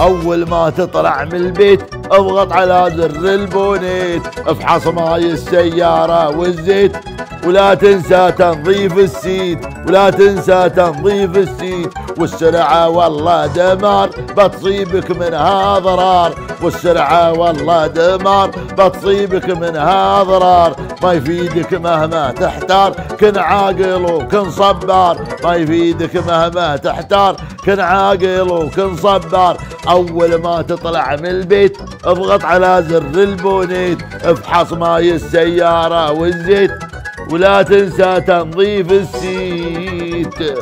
أول ما تطلع من البيت أضغط على زر ال bonnet. أفحص ماي السيارة والزيت. ولا تنسى تنظيف ال seat. ولا تنسى تنظيف ال seat. والسرعة والله دمار. بتصيبك منها ضرار والسرعة والله دمار. بتصيبك منها ضرار ما يفيدك مهما تحتار. كن عاقل وكن صبار. ما يفيدك مهما تحتار. كن عاقل وكن صبار. أول ما تطلع من البيت أضغط على زر ال bonnet أفحص ماي السيارة والزيت ولا تنسى تنظيف ال seat.